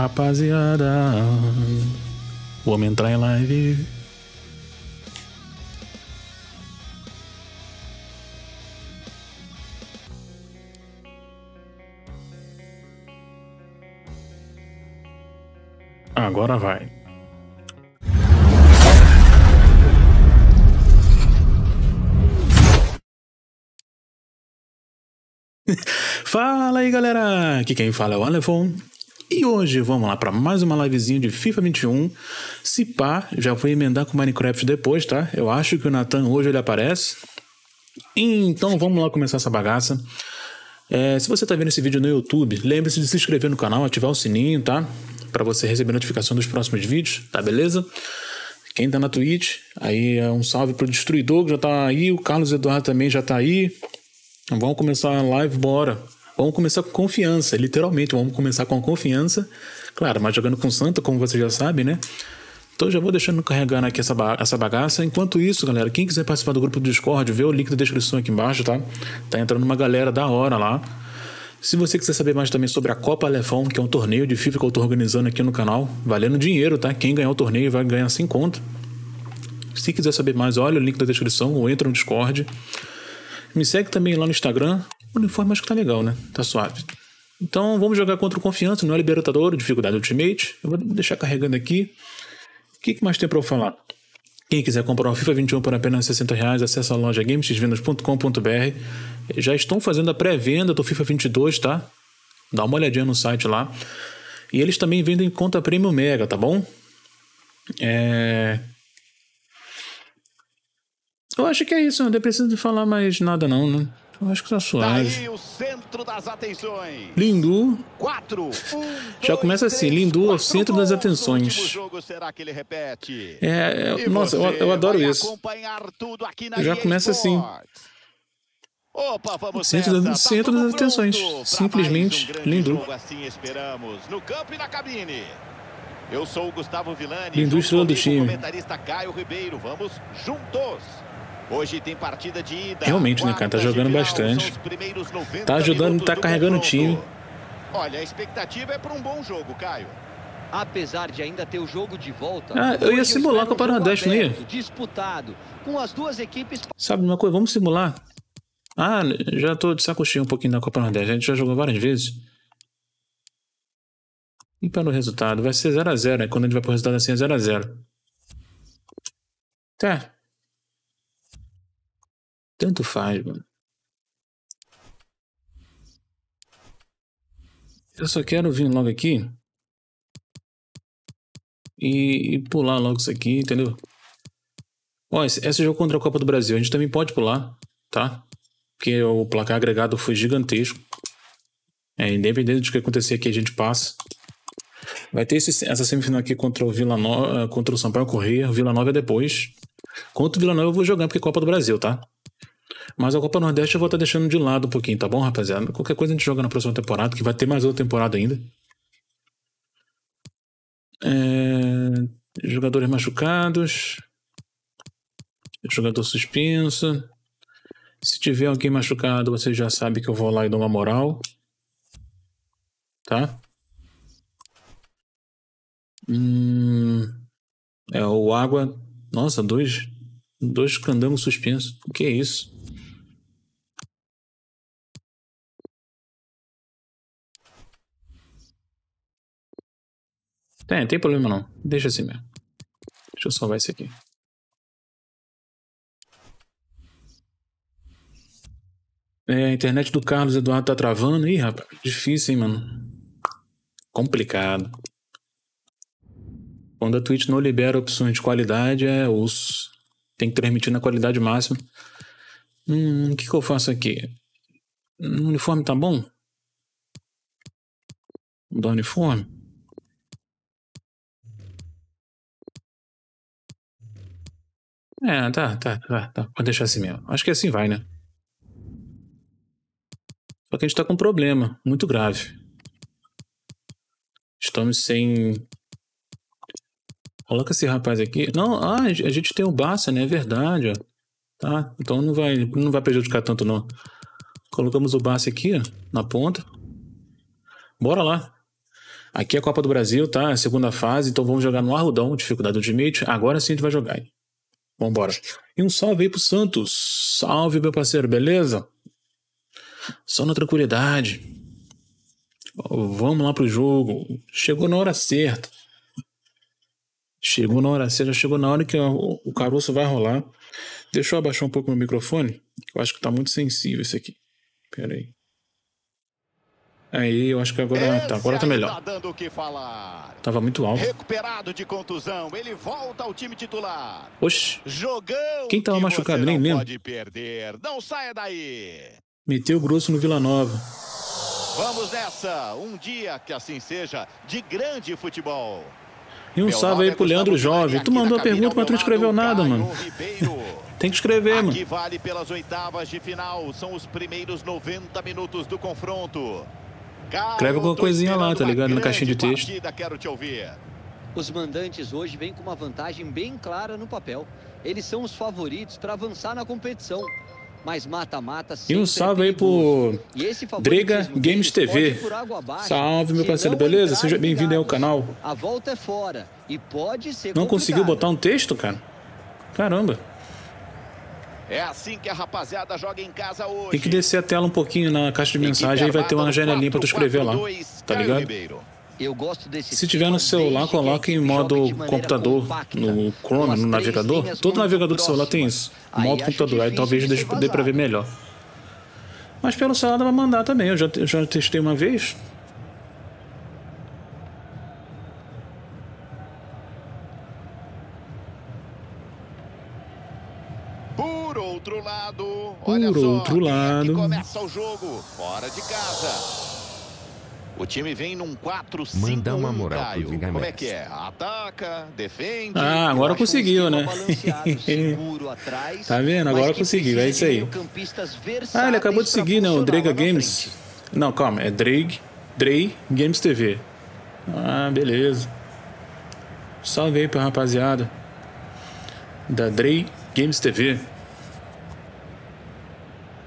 Rapaziada. Vamos entrar em live. Agora vai. Fala aí galera, aqui quem fala é o Alefon e hoje vamos lá para mais uma livezinha de FIFA 21. Se pá, já vou emendar com Minecraft depois, tá? Eu acho que o Nathan hoje ele aparece. Então vamos lá começar essa bagaça. É, se você está vendo esse vídeo no YouTube, lembre-se de se inscrever no canal, ativar o sininho, tá? Para você receber notificação dos próximos vídeos, tá beleza? Quem tá na Twitch, aí é um salve pro Destruidor que já tá aí, o Carlos Eduardo também já tá aí. Vamos começar a live, bora. Vamos começar com confiança, literalmente, vamos começar com confiança. Claro, mas jogando com Santa, como você já sabe, né? Então já vou deixando carregando aqui essa, essa bagaça. Enquanto isso, galera, quem quiser participar do grupo do Discord, vê o link da descrição aqui embaixo, tá? Tá entrando uma galera da hora lá. Se você quiser saber mais também sobre a Copa Alefão, que é um torneio de FIFA que eu tô organizando aqui no canal, valendo dinheiro, tá? Quem ganhar o torneio vai ganhar sem conta. Se quiser saber mais, olha o link da descrição ou entra no Discord. Me segue também lá no Instagram. O uniforme acho que tá legal, né? Tá suave. Então vamos jogar contra o Confiança, não é Libertador, dificuldade Ultimate. Eu vou deixar carregando aqui. O que, que mais tem para eu falar? Quem quiser comprar o FIFA 21 por apenas 60 reais, acessa a loja gamesvendas.com.br. Já estão fazendo a pré-venda do FIFA 22, tá? Dá uma olhadinha no site lá. E eles também vendem conta Premium Mega, tá bom? É... Eu acho que é isso, não preciso falar mais nada não, né? Eu acho que tá suave. Lindu. Quatro, um, Já dois, começa assim, Lindu ao centro das atenções. É, é nossa, eu, eu adoro isso. Já começa assim. Opa, vamos Centro nessa. das- Tá centro das atenções. Simplesmente um lindo. assim no campo e na cabine. Eu sou o Gustavo Villani. Junto estrela do time. Caio Ribeiro. Vamos juntos. Hoje tem partida de ida. Realmente, né, cara, tá jogando bastante. são os primeiros 90 Tá ajudando, tá do carregando o time. Olha, a expectativa é para um bom jogo, Caio. Apesar de ainda ter o jogo de volta. Ah, eu ia simular com a jogo Nordeste, não ia? Disputado, com as duas equipes Sabe uma coisa? Vamos simular. Ah, já tô de saco cheio um pouquinho da Copa Nordeste. A gente já jogou várias vezes. E para o resultado? Vai ser 0x0. Né? Quando a gente vai pro resultado assim é 0x0. Tá. Tanto faz, mano. Eu só quero vir logo aqui. E, e pular logo isso aqui, entendeu? Ó, esse, esse jogo contra a Copa do Brasil, a gente também pode pular, tá? Porque o placar agregado foi gigantesco. É, independente do que acontecer aqui, a gente passa. Vai ter esse- essa semifinal aqui contra o Vila Nova, contra o Sampaio Corrêa. O Vila Nova é depois. Contra o Vila Nova eu vou jogar porque é Copa do Brasil, tá? Mas a Copa Nordeste eu vou estar deixando de lado um pouquinho, tá bom, rapaziada? Qualquer coisa a gente joga na próxima temporada, que vai ter mais outra temporada ainda. É, Jogadores machucados. Jogador suspenso. Se tiver alguém machucado, você já sabe que eu vou lá e dou uma moral. Tá? Hum, é o Água. Nossa, dois. Dois candangos suspensos. O que é isso? Tem, tem problema não. Deixa assim mesmo. Deixa eu salvar esse aqui. É, a internet do Carlos Eduardo tá travando. Ih, rapaz, difícil, hein, mano. Complicado. Quando a Twitch não libera opções de qualidade, é osso. Tem que transmitir na qualidade máxima. Hum, o que, que eu faço aqui? O uniforme tá bom? O uniforme? É, tá, tá, tá, tá. Pode deixar assim mesmo. Acho que assim vai, né? Só que a gente tá com um problema muito grave. Estamos sem. Coloca esse rapaz aqui. Não, ah, a gente tem o Bassa, né? É verdade, ó. Tá? Então não vai, não vai prejudicar tanto, não. Colocamos o Bassa aqui, ó, na ponta. Bora lá. Aqui é a Copa do Brasil, tá? É a segunda fase, então vamos jogar no Arrudão, dificuldade do Ultimate. Agora sim a gente vai jogar. Hein? Vambora. E um salve aí pro Santos. Salve, meu parceiro, beleza? Só na tranquilidade. Vamos lá pro jogo. Chegou na hora certa. Chegou na hora certa, chegou na hora que o caroço vai rolar. Deixa eu abaixar um pouco meu microfone. Eu acho que tá muito sensível esse aqui. Pera aí. Aí, eu acho que agora tá, agora tá melhor. Tá. Tava muito alto. Recuperado de contusão, ele volta ao time titular. Oxi. Jogão. Quem tava que machucado? Nem lembro. Pode perder. Não saia daí. Meteu grosso no Vila Nova. Vamos nessa. Um dia que assim seja de grande futebol. E um Meu salve aí é pro Leandro Jovem. Tu aqui mandou a pergunta, mas tu não escreveu nada, mano. Tem que escrever, mano. Aqui vale pelas oitavas de final. São os primeiros 90 minutos do confronto. Escreve alguma coisinha lá, tá ligado? Na caixinha de texto. partida, quero te ouvir. Os mandantes hoje vêm com uma vantagem bem clara no papel. Eles são os favoritos para avançar na competição. Mas mata-mata E um é salve aí pro Drega Games TV. abaixo Salve, meu se parceiro, beleza? Seja bem-vindo aí ao canal. A volta é fora e pode ser Não complicado. conseguiu botar um texto, cara? Caramba. É assim que a rapaziada joga em casa hoje. Tem que descer a tela um pouquinho na caixa de mensagem, aí vai ter uma janelinha pra tu escrever lá. Tá ligado? Ribeiro. Eu gosto desse Se tiver no esquema celular, desde que a coloca em modo computador, compacta, no Chrome, no navegador. Todo navegador do celular tem isso. Aí Modo computador, aí talvez de dê, pra ver melhor. Mas pelo celular dá pra mandar também. Eu já, eu já testei uma vez. Por outro lado, olha Por só, outro é que lado. começa o jogo fora de casa. O time vem num 4-5-1, Manda uma moral pro Caio. Gigamex. Como é que é? Ataca, defende. Ah, agora conseguiu, né? atrás, Tá vendo? Agora conseguiu, é isso aí. Ah, ele acabou de seguir, né? O Drega Games. frente. Não, calma. É Drake, Drake Games TV. Ah, beleza. Salve aí pra rapaziada. Da Drake Games TV.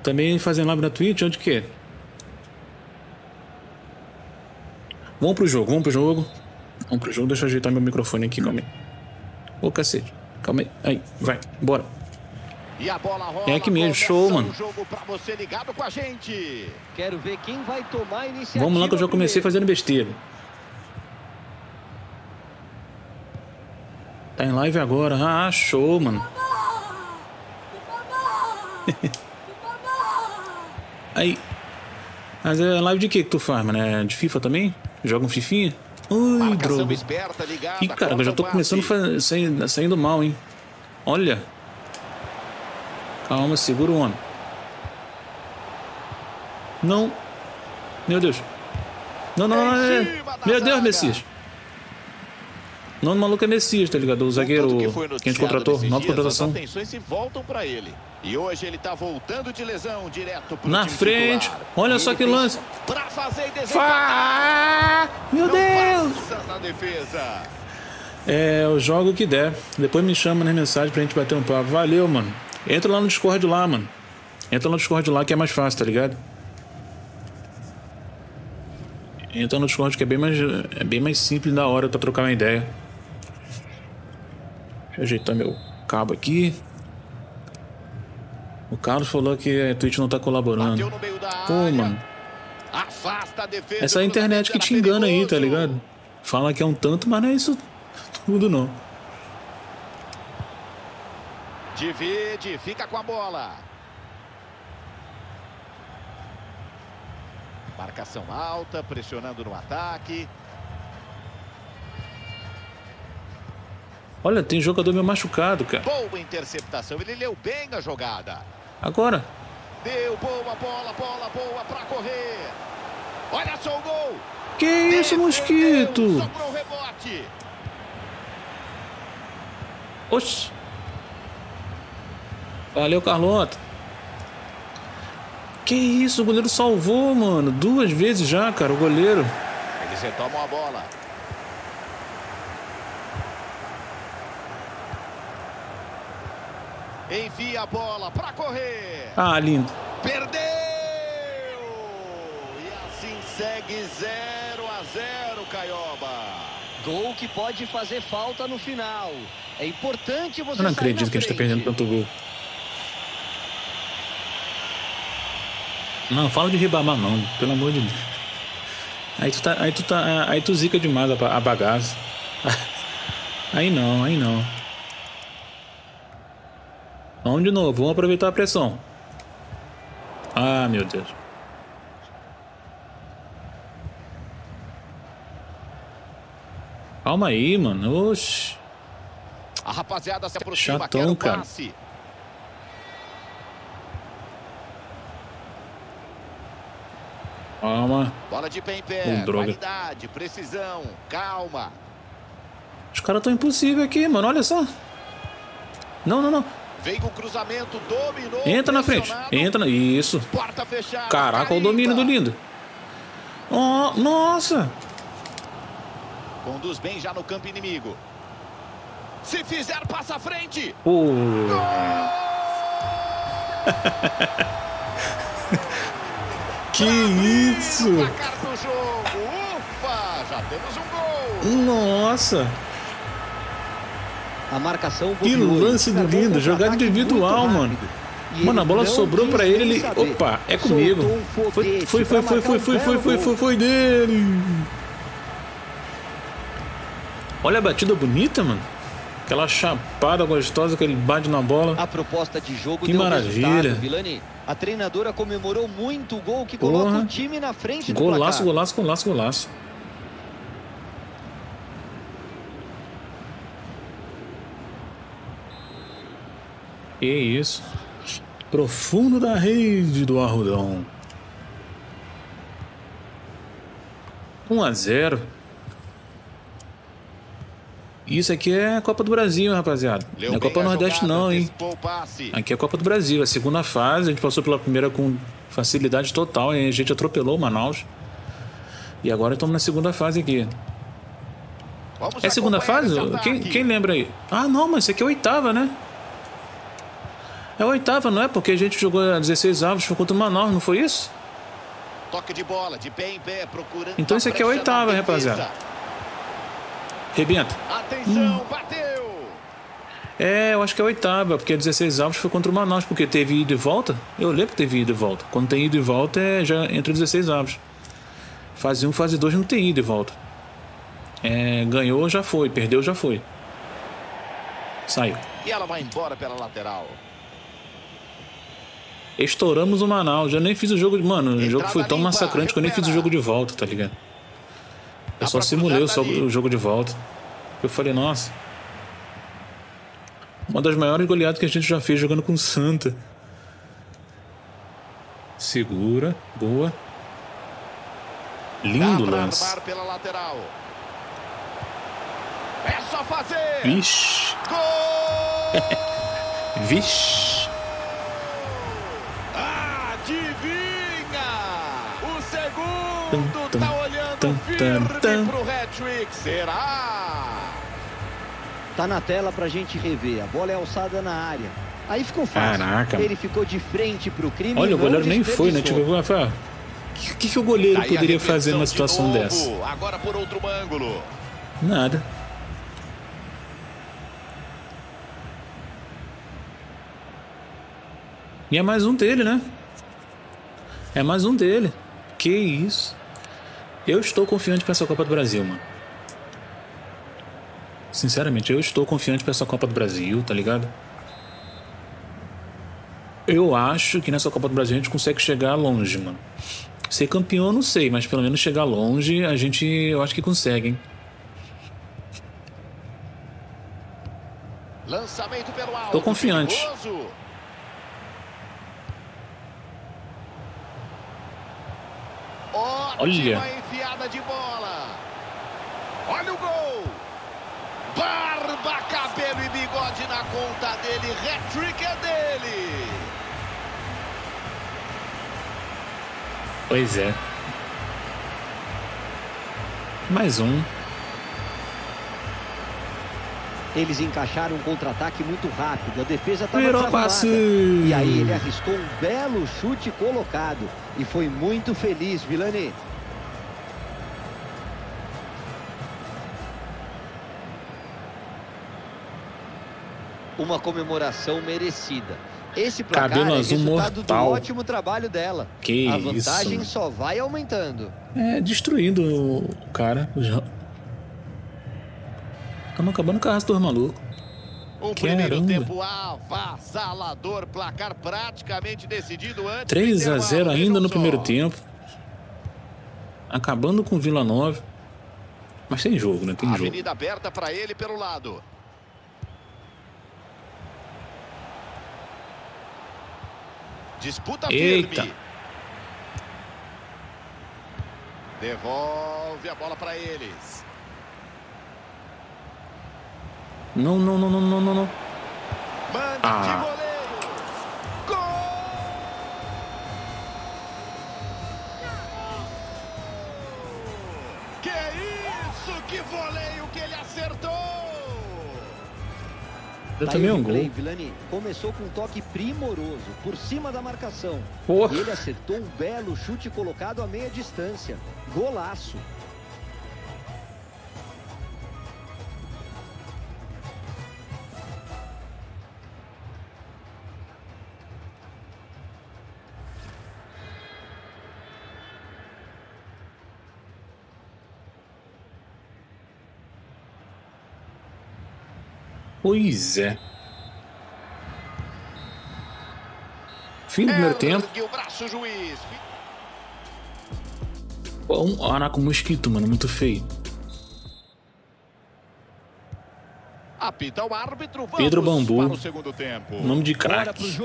Também fazem live na Twitch, onde que é? Vamos pro jogo, vamos pro jogo. Vamos pro jogo, deixa eu ajeitar meu microfone aqui, calma aí. Ô cacete, calma aí. Aí, vai, bora. E a bola rola, É aqui mesmo, show, mano. jogo pra você ligado com a gente. Quero ver quem vai tomar a iniciativa Vamos lá que eu já comecei primeiro. fazendo besteira. Tá em live agora. Ah, show, mano. Aí. Mas é live de que que tu faz, mano? É de FIFA também? Joga um fifinha? Ui, droga. Ih, cara, eu já tô começando a fa- sair- saindo mal, hein? Olha. Calma, segura o homem. Não. Meu Deus. Não, não, não. da Meu Deus. Messias. Não, o maluco é Messias, tá ligado? O zagueiro que, a gente contratou. Nova contratação. As atenções se voltam para ele. E hoje ele tá voltando de lesão direto pro Na frente. titular. Olha só que lance. Pra fazer. Fá! Meu Não Deus! É, eu jogo o que der. Depois me chama nas mensagens pra gente bater um papo. Valeu, mano. Entra lá no Discord lá, mano. Entra lá no Discord lá que é mais fácil, tá ligado? Entra no Discord que é bem mais, é bem mais simples da hora pra trocar uma ideia. Deixa eu ajeitar meu cabo aqui. O Carlos falou que a Twitch não tá colaborando. Pô, mano. Afasta a defesa. Essa é a internet que te engana aí, tá ligado? Fala que é um tanto, mas não é isso tudo não. Divide, fica com a bola. Marcação alta, pressionando no ataque. Olha, tem jogador meio machucado, cara. Boa interceptação, ele leu bem a jogada. Agora. Deu boa bola, bola boa pra correr. Olha só o gol. Que isso, Defendeu, mosquito? Sobrou o rebote. Oxi. Valeu, Carlota. Que isso, o goleiro salvou, mano. Duas vezes já, cara, o goleiro. Eles retomam a bola. Envia a bola pra correr. Ah, lindo. Perdeu! E assim segue 0 a 0, Caioba. Gol que pode fazer falta no final. É importante você Eu não sair acredito na que a gente tá frente. perdendo tanto gol. Não, fala de Ribamar não, pelo amor de Deus. Aí tu tá, aí tu tá, aí tu zica demais a bagaça. Aí não, aí não. Vamos de novo, vamos aproveitar a pressão. Ah, meu Deus. Calma aí, mano. Oxi. A rapaziada se aproxima, Chatão, cara. passe. Calma. Bola de pé em pé, droga. qualidade, precisão, calma. Os caras tão impossíveis aqui, mano. Olha só. Não, não, não. Vem com o cruzamento, dominou. Entra na frente. Entra na... Isso. Porta fechada. Caraca, olha o domínio do lindo. Oh, nossa. Conduz bem já no campo inimigo. Se fizer, passa à frente. Pô. que isso? Ufa, já temos um gol. Nossa. A marcação Que lance do lindo, jogada individual, mano. Mano, a bola sobrou pra ele, ele. Opa, é comigo. Foi, foi, foi, foi, foi, foi, foi, foi, foi, foi dele. Olha a batida bonita, mano. Aquela chapada gostosa que ele bate na bola. A proposta de jogo Que maravilha. Vilani. A treinadora comemorou muito o gol que coloca Porra. o time na frente do Golaço, placar. golaço, golaço, golaço. Que isso. Profundo da rede do Arrudão. 1 a 0. Isso aqui é a Copa do Brasil, rapaziada. Não Leu é bem Copa Nordeste jogada, não, hein? Aqui é a Copa do Brasil, a segunda fase. A gente passou pela primeira com facilidade total e a gente atropelou o Manaus. E agora estamos na segunda fase aqui. Vamos É segunda fase? Quem, quem lembra aí? Ah, não, mas isso aqui é oitava, né? É a oitava, não é? Porque a gente jogou a 16 avos, foi contra o Manaus, não foi isso? Toque de bola, de pé em pé, procurando. Então isso aqui é a oitava, rapaziada. Rebenta. Atenção, Hum. bateu. É, eu acho que é a oitava, porque a 16 avos foi contra o Manaus, porque teve ida e volta. Eu lembro que teve ida e volta. Quando tem ida e volta, é já entre 16 avos. Fase 1, fase 2 não tem ida e volta. É, ganhou, já foi. Perdeu, já foi. Saiu. E ela vai embora pela lateral. Estouramos o Manaus. Já nem fiz o jogo de. Mano, o Entrada jogo foi tão limpa, massacrante que eu nem fiz o jogo de volta, tá ligado? Eu Dá só simulei o, só- o jogo de volta. Eu falei, nossa. Uma das maiores goleadas que a gente já fez jogando com o Santa. Segura, boa. Lindo lance. É só fazer. Vixe, vixe. Tum, tá olhando tum, firme tum, pro hat-trick. Será? Tá na tela pra gente rever. A bola é alçada na área. Aí ficou fácil. Caraca. Ele ficou de frente pro crime. Olha, o goleiro nem foi, né? Tipo, o que, que, que o goleiro Daí a poderia fazer numa de situação novo, dessa? Agora por outro ângulo. Nada. E é mais um dele, né? É mais um dele. Que isso. Eu estou confiante para essa Copa do Brasil, mano. Sinceramente, eu estou confiante para essa Copa do Brasil, tá ligado? Eu acho que nessa Copa do Brasil a gente consegue chegar longe, mano. Ser campeão eu não sei, mas pelo menos chegar longe a gente eu acho que consegue, hein? Lançamento pelo alto. Tô confiante. perigoso. Ótima Olha. enfiada de bola. Olha o gol. Barba, cabelo e bigode na conta dele. Hat-trick é dele. Pois é. Mais um. Eles encaixaram um contra-ataque muito rápido. A defesa estava desamada. E aí ele arriscou um belo chute colocado. E foi muito feliz, Vilani. Uma comemoração merecida. Esse placar Cabelo azul é resultado mortal. do ótimo trabalho dela. Que A vantagem isso. só vai aumentando. É, destruindo o cara, Estamos acabando com a raça dos malucos. Um primeiro Caramba. tempo avassalador, placar praticamente decidido antes. do 3 a 0 intervalo. ainda no primeiro tempo. Acabando com o Vila Nova. Mas tem jogo, né? Tem jogo. Avenida aberta para ele pelo lado. Disputa Eita. firme. Devolve a bola para eles. Não, não, não, não, não, não, não. Ah. de goleiro. Gol! Que isso? Que voleio que ele acertou! Eu Tá também o um gol. Vilani começou com um toque primoroso, por cima da marcação. Porra. E ele acertou um belo chute colocado a meia distância. Golaço. Pois é. Fim do primeiro tempo. Braço, juiz. Pô, um araco mosquito, mano. Muito feio. Apita o árbitro. Vamos Pedro Bambu. para o segundo tempo. Nome de craque.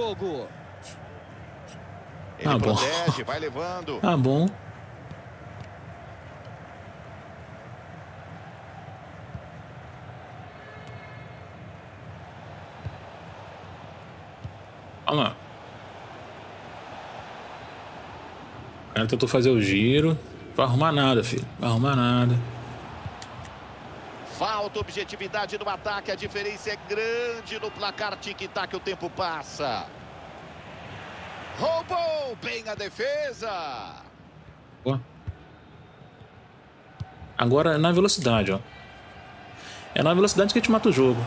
Ah, bom. protege, vai levando. Ah, bom. Cara tentou fazer o giro. Vai arrumar nada, filho. Vai arrumar nada. Falta objetividade no ataque, a diferença é grande no placar tic-tac, o tempo passa. Roubou bem a defesa. Ó. Agora é na velocidade, ó. É na velocidade que a gente mata o jogo.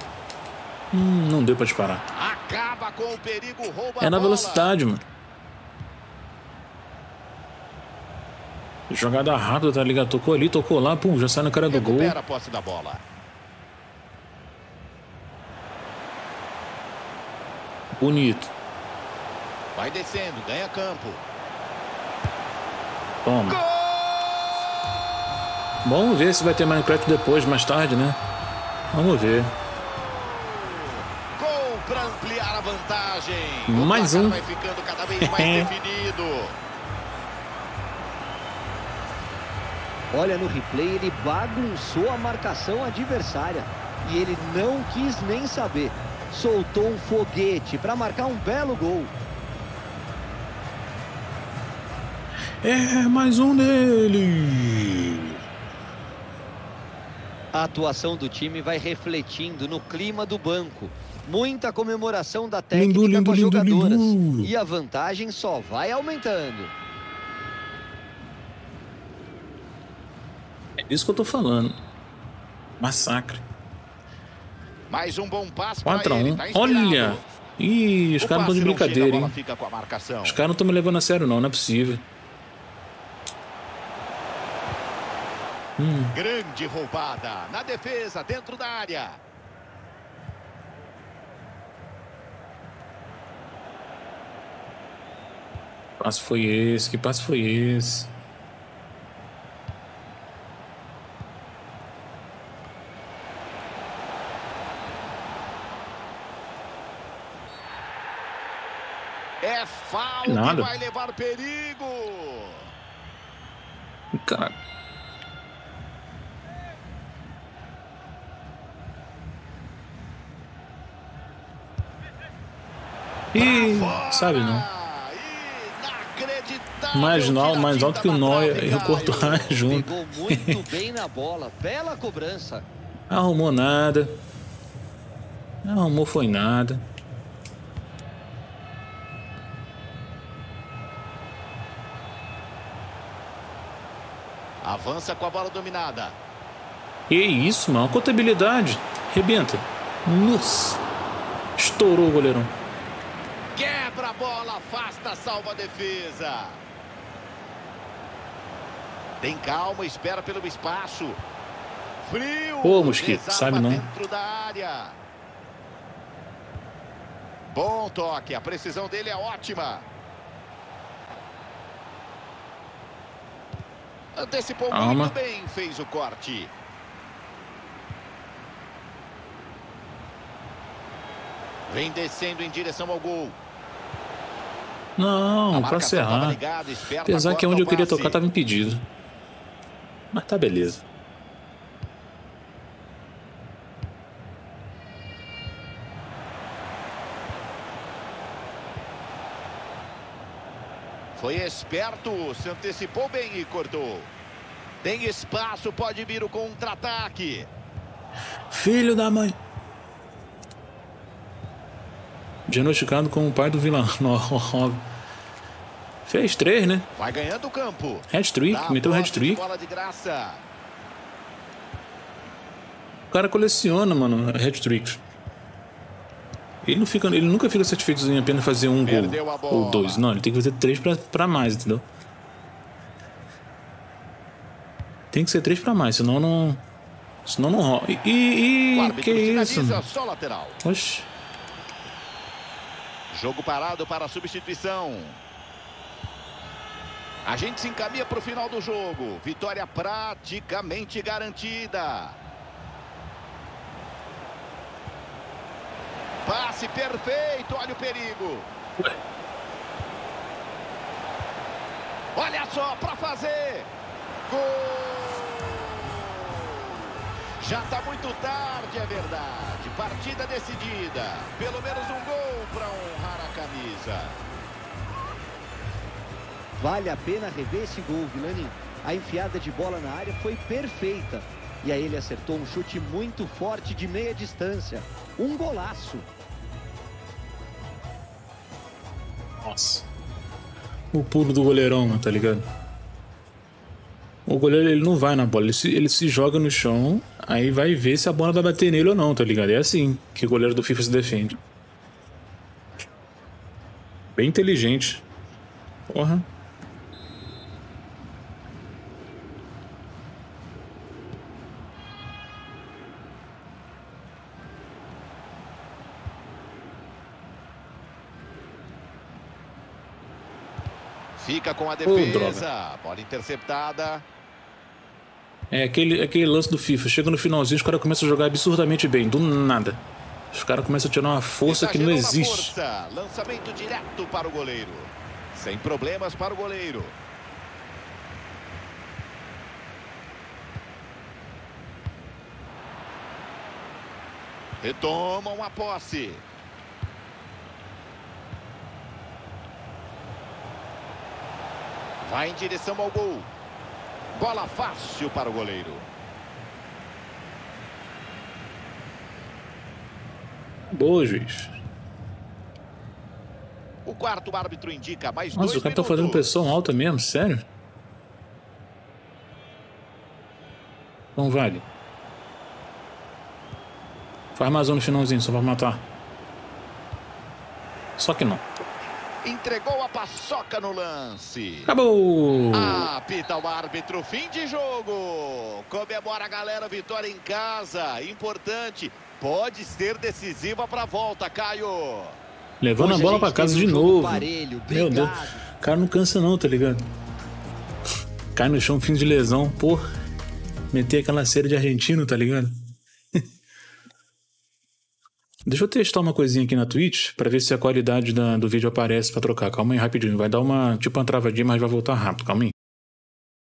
Hum, não deu pra disparar. Acaba com o perigo, rouba É na velocidade, mano. Jogada rápida, tá ligado? Tocou ali, tocou lá, pum, já sai na cara do gol. Recupera a posse da bola. Bonito. Vai descendo, ganha campo. Toma. Gol! Vamos ver se vai ter Minecraft depois, mais tarde, né? Vamos ver. Gol para ampliar a vantagem. Mais um. vai ficando cada vez mais definido. Olha no replay, ele bagunçou a marcação adversária. E ele não quis nem saber. Soltou um foguete para marcar um belo gol. É mais um dele. A atuação do time vai refletindo no clima do banco. Muita comemoração da técnica Lindo, lindo, com as lindo, jogadoras. E a vantagem só vai aumentando. Isso que eu tô falando. Massacre. Mais um bom passe para 4 a ele. 1 Tá. Olha! Ih, os caras não estão de brincadeira, hein? fica com a marcação. Os caras não estão me levando a sério, não. Não é possível. Hum, Grande roubada. Na defesa, dentro da área. que passe foi esse? Que passe foi esse? É falta Nada. vai levar perigo. Cara. Ih, sabe não. Mais, na mais alto que o Noia e o. Courtois junto. Pegou muito bem na bola. Bela cobrança. Arrumou nada. Arrumou foi nada. Avança com a bola dominada. Que isso, mano. Contabilidade. Rebenta. Nossa. Estourou o goleirão. Quebra a bola, afasta, salva a defesa. Tem calma, espera pelo espaço. Frio. Ô, Mosquito, sabe não. Dentro da área. Bom toque, a precisão dele é ótima. Antecipou Calma. muito bem, fez o corte. Vem descendo em direção ao gol. Não, pra serrar. Apesar que corta onde eu queria tocar tava impedido. Mas tá beleza. Foi esperto, se antecipou bem e cortou. Tem espaço, pode vir o contra-ataque. Filho da mãe. Diagnosticado como o pai do Vila Nova. Fez três, né? Vai ganhando o campo. Hat-trick, Dá meteu hat-trick. De graça. O cara coleciona, mano, hat-tricks. Ele, não fica, ele nunca fica satisfeito em apenas fazer um Perdeu gol ou dois. Não, ele tem que fazer três pra, pra mais, entendeu? Tem que ser três pra mais, senão não. Senão não rola. E, e, que isso? só lateral. Oxi. Jogo parado para a substituição. A gente se encaminha para o final do jogo. Vitória praticamente garantida. Passe perfeito, olha o perigo. Olha só para fazer. Gol! Já está muito tarde, é verdade. Partida decidida. Pelo menos um gol para honrar a camisa. Vale a pena rever esse gol, Vilani. A enfiada de bola na área foi perfeita. E aí ele acertou um chute muito forte de meia distância. Um golaço. Nossa. O pulo do goleirão, tá ligado? O goleiro ele não vai na bola, ele se, ele se joga no chão, aí vai ver se a bola vai bater nele ou não, tá ligado? É assim que o goleiro do FIFA se defende. Bem inteligente. Porra. Fica com a defesa. Bola interceptada. É aquele, aquele lance do FIFA. Chega no finalzinho, os caras começam a jogar absurdamente bem, do nada. Os caras começam a tirar uma força que não Exagerou existe. força. Lançamento direto para o goleiro. Sem problemas para o goleiro. Retomam a posse. Vai em direção ao gol. Bola fácil para o goleiro. Boa, juiz. O quarto árbitro indica mais Nossa, dois o cara tá fazendo minutos. pressão alta mesmo, sério? Não vale. Faz mais um no finalzinho, só pra matar. Só que não. Entregou a paçoca no lance. Acabou! Apita o árbitro, fim de jogo. Comemora a galera, vitória em casa. Importante. Pode ser decisiva para a volta, Caio. Levando Hoje a bola pra casa de novo. Parelho, Meu Deus. O cara não cansa não, tá ligado? Cai no chão, fim de lesão. Pô, meter aquela cera de argentino, tá ligado? Deixa eu testar uma coisinha aqui na Twitch pra ver se a qualidade da- do vídeo aparece pra trocar. Calma aí, rapidinho. Vai dar uma, tipo uma travadinha, mas vai voltar rápido. Calma aí.